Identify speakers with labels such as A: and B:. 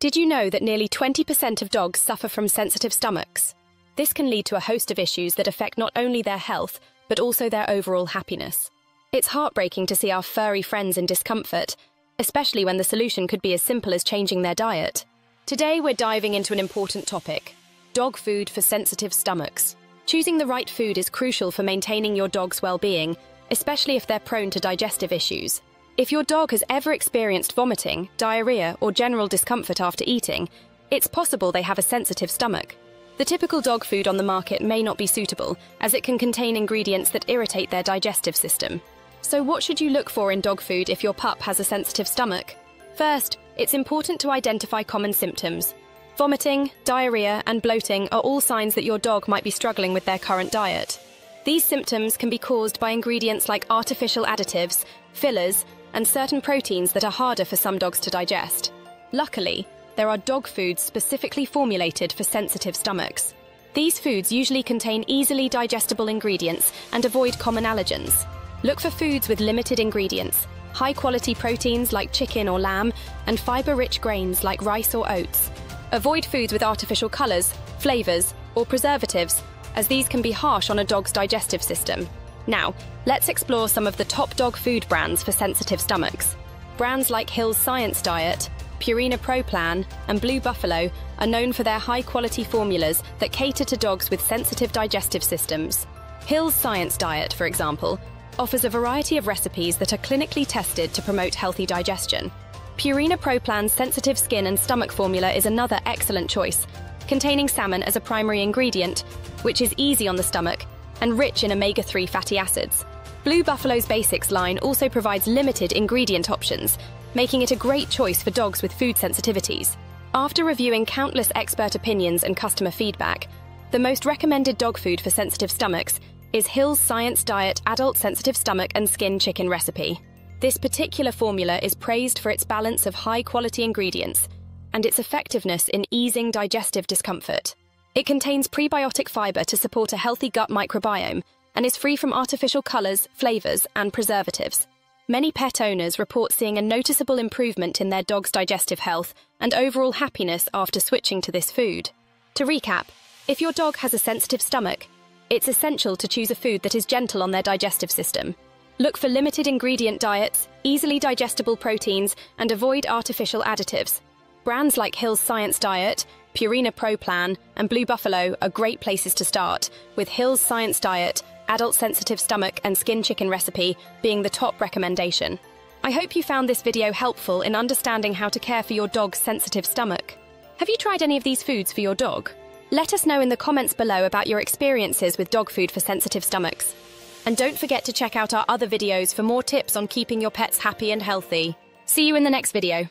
A: Did you know that nearly 20% of dogs suffer from sensitive stomachs? This can lead to a host of issues that affect not only their health, but also their overall happiness. It's heartbreaking to see our furry friends in discomfort, especially when the solution could be as simple as changing their diet. Today, we're diving into an important topic dog food for sensitive stomachs. Choosing the right food is crucial for maintaining your dog's well being, especially if they're prone to digestive issues. If your dog has ever experienced vomiting, diarrhea, or general discomfort after eating, it's possible they have a sensitive stomach. The typical dog food on the market may not be suitable, as it can contain ingredients that irritate their digestive system. So, what should you look for in dog food if your pup has a sensitive stomach? First, it's important to identify common symptoms. Vomiting, diarrhea, and bloating are all signs that your dog might be struggling with their current diet. These symptoms can be caused by ingredients like artificial additives, fillers, and certain proteins that are harder for some dogs to digest. Luckily, there are dog foods specifically formulated for sensitive stomachs. These foods usually contain easily digestible ingredients and avoid common allergens. Look for foods with limited ingredients, high quality proteins like chicken or lamb, and fiber rich grains like rice or oats. Avoid foods with artificial colours, flavours, or preservatives, as these can be harsh on a dog's digestive system. Now, let's explore some of the top dog food brands for sensitive stomachs. Brands like Hill's Science Diet, Purina Pro Plan, and Blue Buffalo are known for their high quality formulas that cater to dogs with sensitive digestive systems. Hill's Science Diet, for example, offers a variety of recipes that are clinically tested to promote healthy digestion. Purina Pro Plan's sensitive skin and stomach formula is another excellent choice, containing salmon as a primary ingredient, which is easy on the stomach and rich in omega 3 fatty acids. Blue Buffalo's Basics line also provides limited ingredient options, making it a great choice for dogs with food sensitivities. After reviewing countless expert opinions and customer feedback, the most recommended dog food for sensitive stomachs is Hill's Science Diet Adult Sensitive Stomach and Skin Chicken recipe. This particular formula is praised for its balance of high quality ingredients and its effectiveness in easing digestive discomfort. It contains prebiotic fiber to support a healthy gut microbiome and is free from artificial colors, flavors, and preservatives. Many pet owners report seeing a noticeable improvement in their dog's digestive health and overall happiness after switching to this food. To recap, if your dog has a sensitive stomach, it's essential to choose a food that is gentle on their digestive system. Look for limited ingredient diets, easily digestible proteins, and avoid artificial additives. Brands like Hill's Science Diet, Purina Pro Plan, and Blue Buffalo are great places to start, with Hill's Science Diet, Adult Sensitive Stomach, and Skin Chicken recipe being the top recommendation. I hope you found this video helpful in understanding how to care for your dog's sensitive stomach. Have you tried any of these foods for your dog? Let us know in the comments below about your experiences with dog food for sensitive stomachs. And don't forget to check out our other videos for more tips on keeping your pets happy and healthy. See you in the next video.